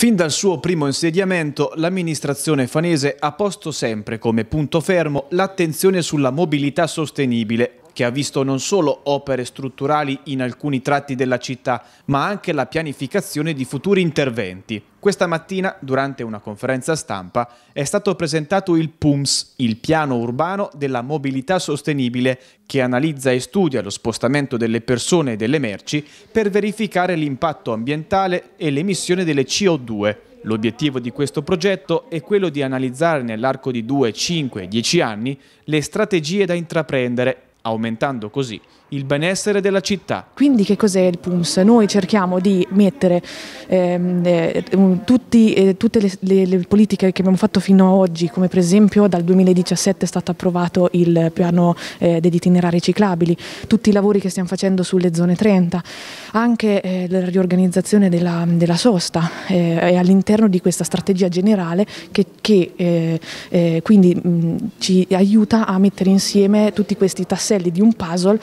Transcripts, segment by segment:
Fin dal suo primo insediamento, l'amministrazione fanese ha posto sempre come punto fermo l'attenzione sulla mobilità sostenibile che ha visto non solo opere strutturali in alcuni tratti della città, ma anche la pianificazione di futuri interventi. Questa mattina, durante una conferenza stampa, è stato presentato il PUMS, il piano urbano della mobilità sostenibile, che analizza e studia lo spostamento delle persone e delle merci per verificare l'impatto ambientale e l'emissione delle CO2. L'obiettivo di questo progetto è quello di analizzare nell'arco di 2, 5 e 10 anni le strategie da intraprendere aumentando così il benessere della città. Quindi che cos'è il PUMS? Noi cerchiamo di mettere ehm, eh, tutti, eh, tutte le, le, le, politiche che abbiamo fatto fino ad oggi, come per esempio dal 2017 è stato approvato il piano eh, degli itinerari ciclabili, tutti i lavori che stiamo facendo sulle zone 30, anche eh, la riorganizzazione della, della sosta eh, è all'interno di questa strategia generale che, che eh, quindi mh, ci aiuta a mettere insieme tutti questi tasselli di un puzzle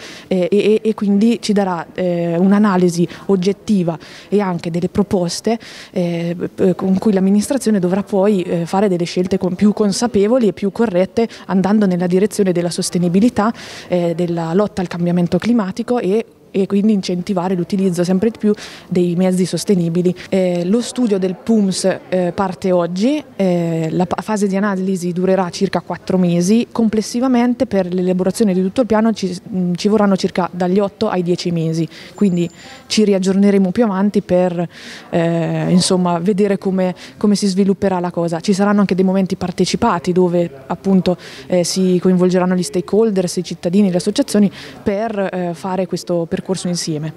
eh, e, e, quindi ci darà eh, un'analisi oggettiva e anche delle proposte eh, con cui l'amministrazione dovrà poi eh, fare delle scelte con, più consapevoli e più corrette andando nella direzione della sostenibilità, eh, della lotta al cambiamento climatico e e quindi incentivare l'utilizzo sempre di più dei mezzi sostenibili. Eh, lo studio del PUMS eh, parte oggi, eh, la fase di analisi durerà circa quattro mesi, complessivamente per l'elaborazione di tutto il piano ci, mh, ci, vorranno circa dagli 8 ai 10 mesi, quindi ci riaggiorneremo più avanti per eh, insomma, vedere come, come, si svilupperà la cosa. Ci saranno anche dei momenti partecipati dove appunto eh, si coinvolgeranno gli stakeholders, i cittadini, le associazioni per eh, fare questo percorso percorso insieme.